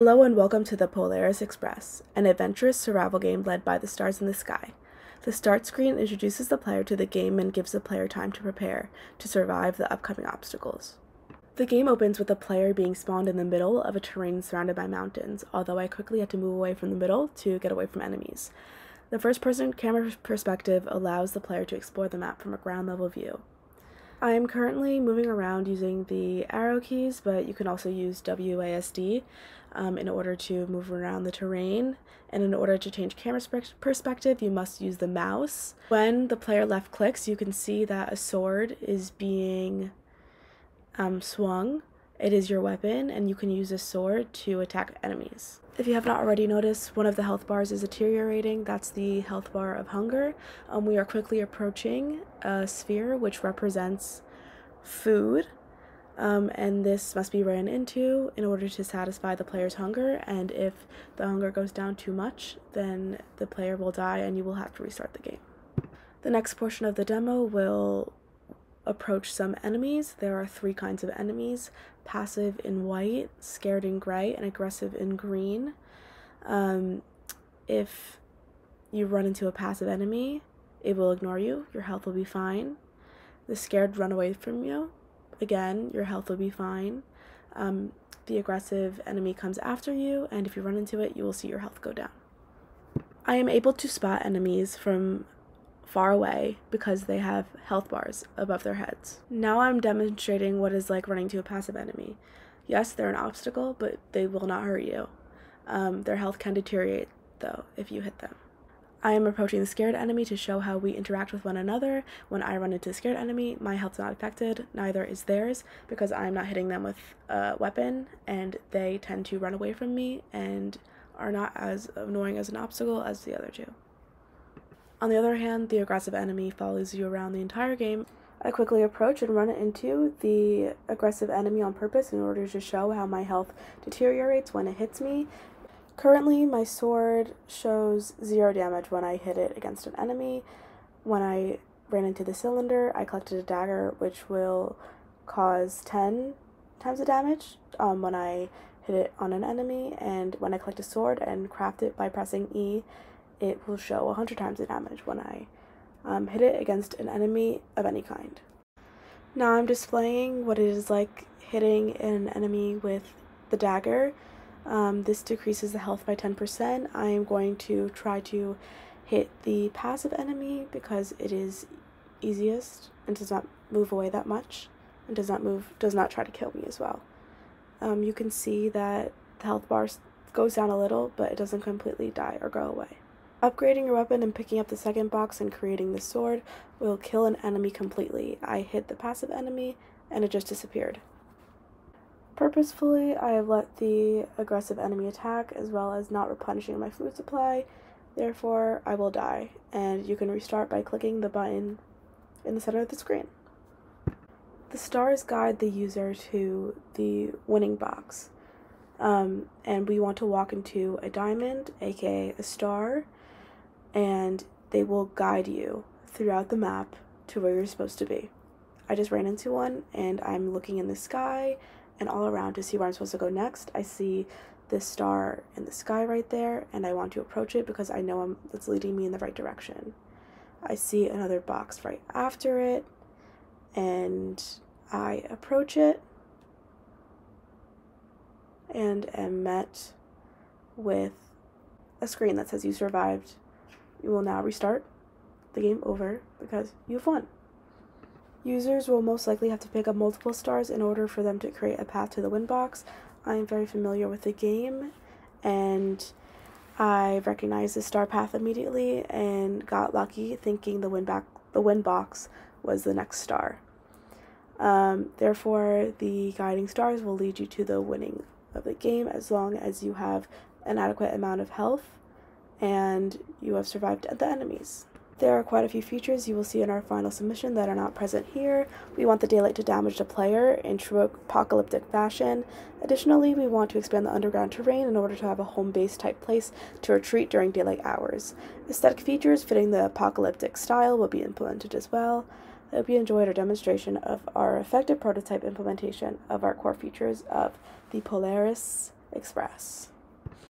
Hello and welcome to the Polaris Express, an adventurous survival game led by the stars in the sky. The start screen introduces the player to the game and gives the player time to prepare to survive the upcoming obstacles. The game opens with the player being spawned in the middle of a terrain surrounded by mountains, although I quickly had to move away from the middle to get away from enemies. The first person camera perspective allows the player to explore the map from a ground level view. I am currently moving around using the arrow keys, but you can also use WASD um, in order to move around the terrain. And in order to change camera perspective, you must use the mouse. When the player left clicks, you can see that a sword is being um, swung. It is your weapon, and you can use a sword to attack enemies. If you have not already noticed, one of the health bars is deteriorating. That's the health bar of hunger. Um, we are quickly approaching a sphere which represents food. Um, and this must be ran into in order to satisfy the player's hunger. And if the hunger goes down too much, then the player will die and you will have to restart the game. The next portion of the demo will approach some enemies. There are three kinds of enemies passive in white, scared in gray, and aggressive in green. Um, if you run into a passive enemy, it will ignore you, your health will be fine. The scared run away from you, again, your health will be fine. Um, the aggressive enemy comes after you, and if you run into it, you will see your health go down. I am able to spot enemies from far away because they have health bars above their heads. Now I'm demonstrating what is like running to a passive enemy. Yes, they're an obstacle, but they will not hurt you. Um, their health can deteriorate, though, if you hit them. I am approaching the scared enemy to show how we interact with one another. When I run into the scared enemy, my health is not affected, neither is theirs, because I'm not hitting them with a weapon, and they tend to run away from me and are not as annoying as an obstacle as the other two. On the other hand, the aggressive enemy follows you around the entire game. I quickly approach and run into the aggressive enemy on purpose in order to show how my health deteriorates when it hits me. Currently, my sword shows zero damage when I hit it against an enemy. When I ran into the cylinder, I collected a dagger which will cause 10 times the damage um, when I hit it on an enemy, and when I collect a sword and craft it by pressing E, it will show 100 times the damage when I um, hit it against an enemy of any kind. Now I'm displaying what it is like hitting an enemy with the dagger. Um, this decreases the health by 10%. I am going to try to hit the passive enemy because it is easiest and does not move away that much and does not move does not try to kill me as well. Um, you can see that the health bar goes down a little but it doesn't completely die or go away. Upgrading your weapon and picking up the second box and creating the sword will kill an enemy completely. I hit the passive enemy and it just disappeared. Purposefully, I have let the aggressive enemy attack as well as not replenishing my food supply. Therefore, I will die, and you can restart by clicking the button in the center of the screen. The stars guide the user to the winning box. Um, and we want to walk into a diamond, aka a star, and they will guide you throughout the map to where you're supposed to be. I just ran into one and I'm looking in the sky and all around to see where I'm supposed to go next. I see this star in the sky right there and I want to approach it because I know I'm, it's leading me in the right direction. I see another box right after it and I approach it and am met with a screen that says you survived you will now restart the game over because you've won. Users will most likely have to pick up multiple stars in order for them to create a path to the win box. I am very familiar with the game and I recognized the star path immediately and got lucky thinking the win back the win box was the next star. Um, therefore, the guiding stars will lead you to the winning of the game as long as you have an adequate amount of health and you have survived the enemies. There are quite a few features you will see in our final submission that are not present here. We want the daylight to damage the player in true apocalyptic fashion. Additionally, we want to expand the underground terrain in order to have a home base type place to retreat during daylight hours. Aesthetic features fitting the apocalyptic style will be implemented as well. I hope you enjoyed our demonstration of our effective prototype implementation of our core features of the Polaris Express.